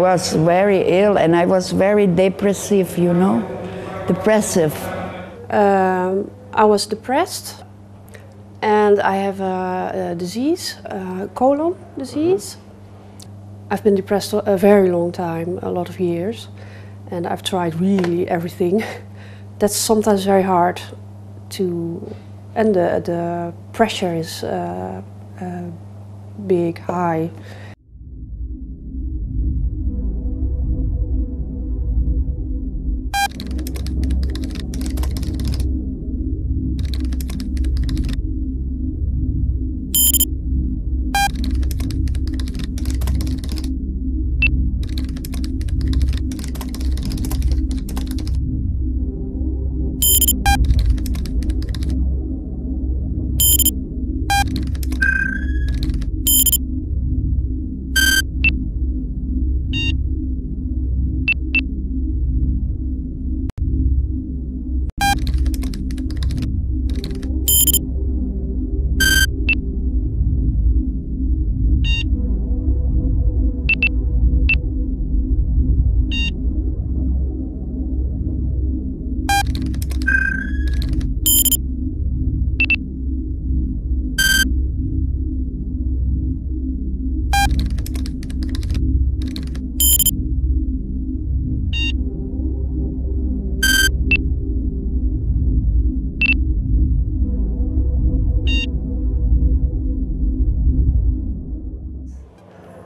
was very ill and I was very depressive, you know, depressive. Um, I was depressed and I have a, a disease, a colon disease. I've been depressed a very long time, a lot of years, and I've tried really everything. That's sometimes very hard to, and the, the pressure is uh, uh, big, high.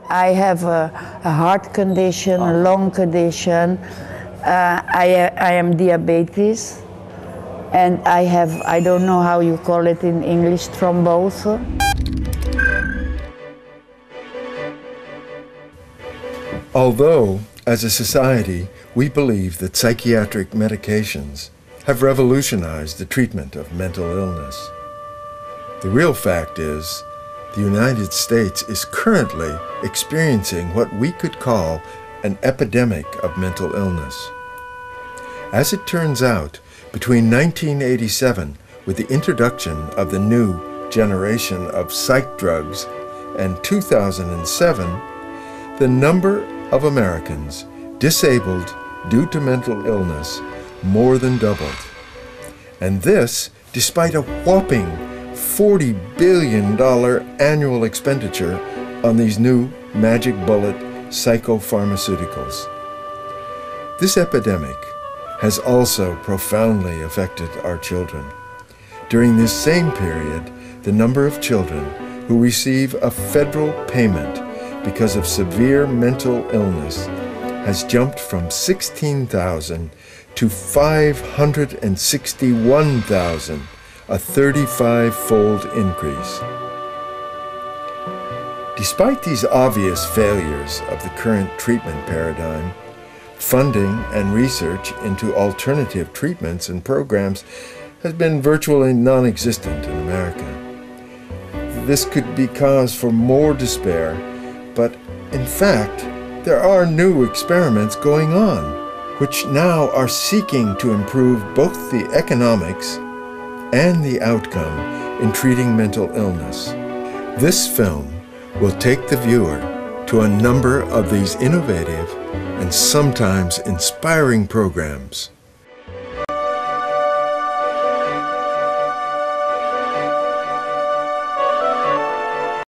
I have a, a heart condition, a lung condition. Uh, I, I am diabetes, and I have, I don't know how you call it in English, thrombose. Although, as a society, we believe that psychiatric medications have revolutionized the treatment of mental illness, the real fact is the United States is currently experiencing what we could call an epidemic of mental illness. As it turns out, between 1987, with the introduction of the new generation of psych drugs, and 2007, the number of Americans disabled due to mental illness more than doubled. And this despite a whopping $40 billion annual expenditure on these new magic bullet psychopharmaceuticals. This epidemic has also profoundly affected our children. During this same period, the number of children who receive a federal payment because of severe mental illness has jumped from 16,000 to 561,000 a 35 fold increase. Despite these obvious failures of the current treatment paradigm, funding and research into alternative treatments and programs has been virtually non existent in America. This could be cause for more despair, but in fact, there are new experiments going on, which now are seeking to improve both the economics and the outcome in treating mental illness. This film will take the viewer to a number of these innovative and sometimes inspiring programs